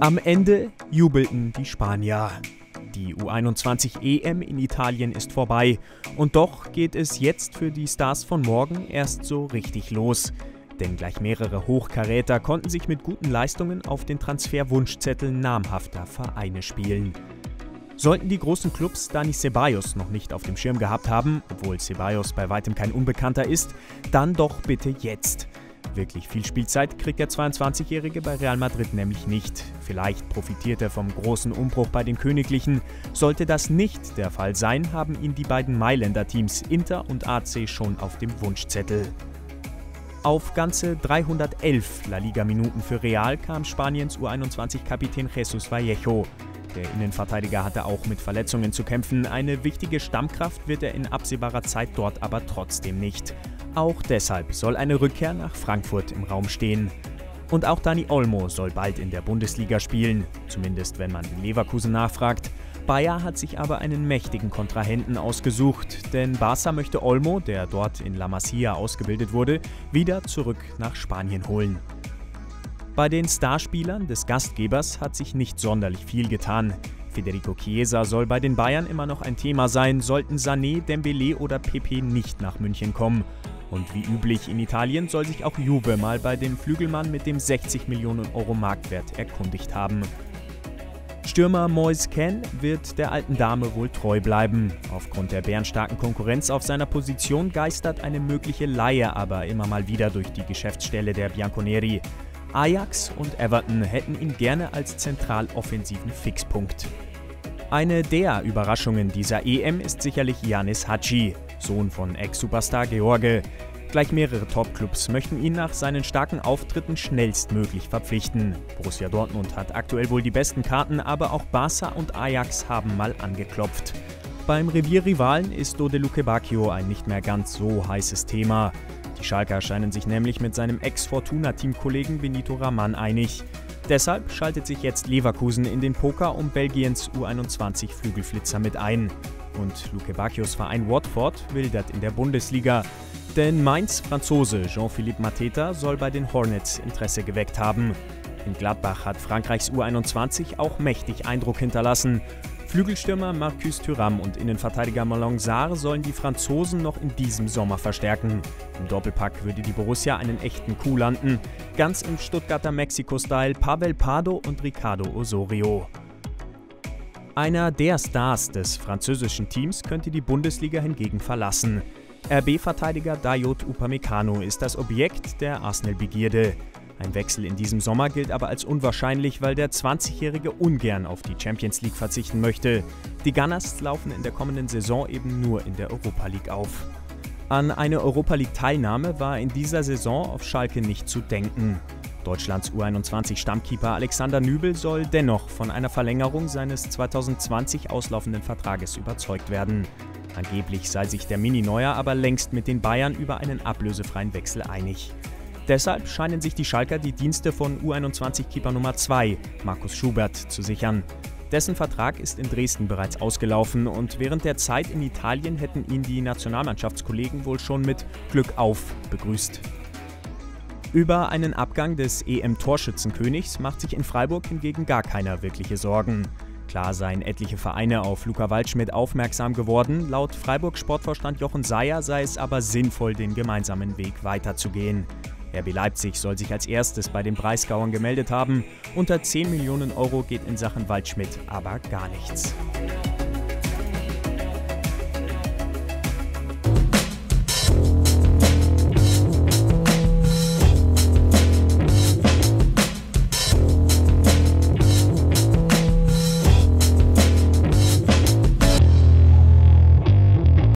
Am Ende jubelten die Spanier. Die U21 EM in Italien ist vorbei und doch geht es jetzt für die Stars von morgen erst so richtig los. Denn gleich mehrere Hochkaräter konnten sich mit guten Leistungen auf den Transferwunschzetteln namhafter Vereine spielen. Sollten die großen Clubs Dani Ceballos noch nicht auf dem Schirm gehabt haben, obwohl Ceballos bei weitem kein Unbekannter ist, dann doch bitte jetzt. Wirklich viel Spielzeit kriegt der 22-Jährige bei Real Madrid nämlich nicht. Vielleicht profitiert er vom großen Umbruch bei den Königlichen. Sollte das nicht der Fall sein, haben ihn die beiden Mailänder Teams Inter und AC schon auf dem Wunschzettel. Auf ganze 311 La Liga-Minuten für Real kam Spaniens U21-Kapitän Jesus Vallejo. Der Innenverteidiger hatte auch mit Verletzungen zu kämpfen. Eine wichtige Stammkraft wird er in absehbarer Zeit dort aber trotzdem nicht. Auch deshalb soll eine Rückkehr nach Frankfurt im Raum stehen. Und auch Dani Olmo soll bald in der Bundesliga spielen, zumindest wenn man in Leverkusen nachfragt. Bayer hat sich aber einen mächtigen Kontrahenten ausgesucht, denn Barca möchte Olmo, der dort in La Masia ausgebildet wurde, wieder zurück nach Spanien holen. Bei den Starspielern des Gastgebers hat sich nicht sonderlich viel getan. Federico Chiesa soll bei den Bayern immer noch ein Thema sein, sollten Sané, Dembélé oder Pepe nicht nach München kommen. Und wie üblich in Italien soll sich auch Juve mal bei dem Flügelmann mit dem 60 Millionen Euro Marktwert erkundigt haben. Stürmer Moise Ken wird der alten Dame wohl treu bleiben. Aufgrund der bärenstarken Konkurrenz auf seiner Position geistert eine mögliche Leihe aber immer mal wieder durch die Geschäftsstelle der Bianconeri. Ajax und Everton hätten ihn gerne als zentraloffensiven Fixpunkt. Eine der Überraschungen dieser EM ist sicherlich Yanis Hachi, Sohn von Ex-Superstar George. Gleich mehrere Topclubs möchten ihn nach seinen starken Auftritten schnellstmöglich verpflichten. Borussia Dortmund hat aktuell wohl die besten Karten, aber auch Barca und Ajax haben mal angeklopft. Beim Revierrivalen ist Dode Luke Bacchio ein nicht mehr ganz so heißes Thema. Die Schalker scheinen sich nämlich mit seinem Ex-Fortuna-Teamkollegen Benito Raman einig. Deshalb schaltet sich jetzt Leverkusen in den Poker um Belgiens U21-Flügelflitzer mit ein. Und Luke Bacchios Verein Watford wildert in der Bundesliga. Denn Mainz Franzose Jean-Philippe Mateta soll bei den Hornets Interesse geweckt haben. In Gladbach hat Frankreichs U21 auch mächtig Eindruck hinterlassen. Flügelstürmer Marcus Thuram und Innenverteidiger Malon Sarr sollen die Franzosen noch in diesem Sommer verstärken. Im Doppelpack würde die Borussia einen echten Coup landen, ganz im Stuttgarter Mexiko-Style Pavel Pardo und Ricardo Osorio. Einer der Stars des französischen Teams könnte die Bundesliga hingegen verlassen. RB-Verteidiger Dayot Upamecano ist das Objekt der Arsenal-Begierde. Ein Wechsel in diesem Sommer gilt aber als unwahrscheinlich, weil der 20-Jährige ungern auf die Champions League verzichten möchte. Die Gunners laufen in der kommenden Saison eben nur in der Europa League auf. An eine Europa League-Teilnahme war in dieser Saison auf Schalke nicht zu denken. Deutschlands U21-Stammkeeper Alexander Nübel soll dennoch von einer Verlängerung seines 2020 auslaufenden Vertrages überzeugt werden. Angeblich sei sich der Mini-Neuer aber längst mit den Bayern über einen ablösefreien Wechsel einig. Deshalb scheinen sich die Schalker die Dienste von U21-Keeper Nummer 2, Markus Schubert, zu sichern. Dessen Vertrag ist in Dresden bereits ausgelaufen und während der Zeit in Italien hätten ihn die Nationalmannschaftskollegen wohl schon mit Glück auf begrüßt. Über einen Abgang des EM-Torschützenkönigs macht sich in Freiburg hingegen gar keiner wirkliche Sorgen. Klar seien etliche Vereine auf Luca Waldschmidt aufmerksam geworden, laut Freiburg-Sportvorstand Jochen Seyer sei es aber sinnvoll, den gemeinsamen Weg weiterzugehen. RB Leipzig soll sich als erstes bei den Breisgauern gemeldet haben. Unter 10 Millionen Euro geht in Sachen Waldschmidt aber gar nichts.